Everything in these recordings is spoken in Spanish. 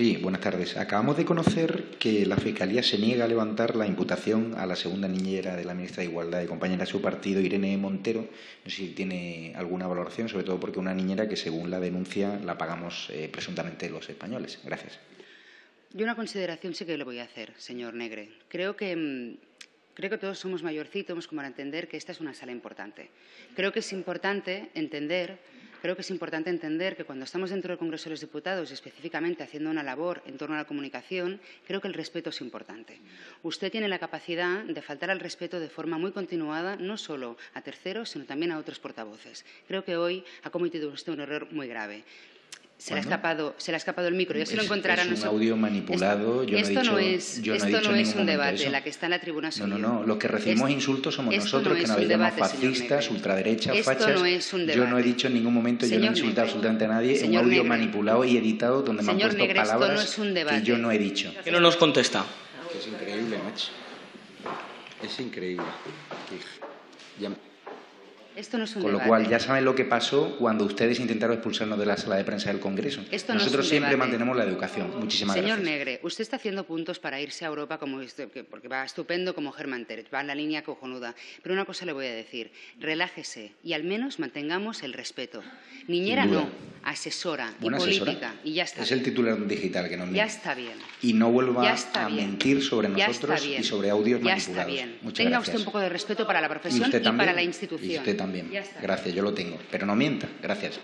Sí, buenas tardes. Acabamos de conocer que la Fiscalía se niega a levantar la imputación a la segunda niñera de la ministra de Igualdad y compañera de su partido, Irene Montero. No sé si tiene alguna valoración, sobre todo porque una niñera que, según la denuncia, la pagamos eh, presuntamente los españoles. Gracias. Yo una consideración sí que le voy a hacer, señor Negre. Creo que mm, Creo que todos somos mayorcitos como para entender que esta es una sala importante. Creo que es importante entender Creo que es importante entender que cuando estamos dentro del Congreso de los Diputados, específicamente haciendo una labor en torno a la comunicación, creo que el respeto es importante. Usted tiene la capacidad de faltar al respeto de forma muy continuada, no solo a terceros, sino también a otros portavoces. Creo que hoy ha cometido usted un error muy grave. Se, le ha escapado, se le ha escapado el micro, ya se lo encontrarán. Es un audio manipulado. Esto, yo esto no, es, yo esto no, es un debate, la que está en la tribuna No, no, no. Los que recibimos insultos somos nosotros, que nos llamado fascistas, ultraderechas, fachas. No es un yo no he dicho en ningún momento, yo no he insultado absolutamente a nadie. Es un audio manipulado y editado donde me han puesto Negre, palabras esto no es un debate. que yo no he dicho. ¿Qué no nos contesta? Es increíble, macho. Es increíble. Ya... Esto no es un Con debate. lo cual, ya saben lo que pasó cuando ustedes intentaron expulsarnos de la sala de prensa del Congreso. Esto Nosotros no es un siempre debate. mantenemos la educación. Muchísimas Señor gracias. Negre, usted está haciendo puntos para irse a Europa como porque va estupendo como Germán Terech, va en la línea cojonuda. Pero una cosa le voy a decir, relájese y al menos mantengamos el respeto. Niñera no, asesora y Buena asesora. política y ya está. Es el titular digital que nos Ya mira. está bien. Y no vuelva Ya a bien. mentir sobre Ya nosotros y sobre audios ya manipulados. está bien. Muchas Tenga gracias. usted un poco de respeto para la y profesión y también. para la institución. Y usted también también. Ya está. Gracias, yo lo tengo. Pero no mienta, gracias.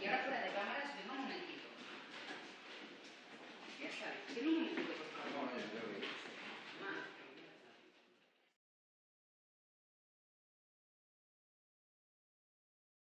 Y ahora fuera de cámaras, un momentito. Ya está.